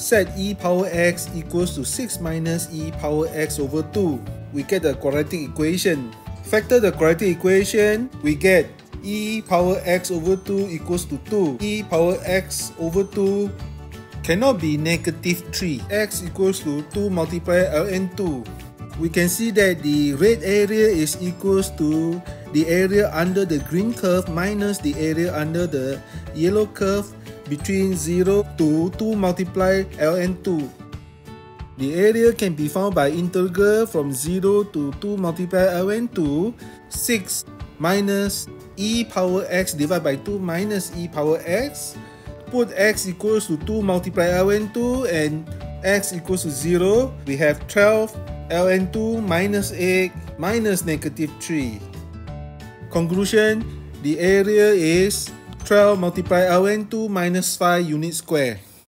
set e power x equals to 6 minus e power x over 2. We get the quadratic equation. Factor the quadratic equation, we get e power x over 2 equals to 2. e power x over 2 cannot be negative 3. x equals to 2 multiplied ln 2. We can see that the red area is equals to the area under the green curve minus the area under the yellow curve between 0 to 2 multiply ln 2. The area can be found by integral from 0 to 2 multiply ln 2, 6 minus e power x divided by 2 minus e power x. Put x equals to 2 multiply ln 2 and x equals to 0. We have 12 ln 2 minus 8 minus negative 3. Conclusion, the area is 12 multiply ln 2 minus 5 unit square.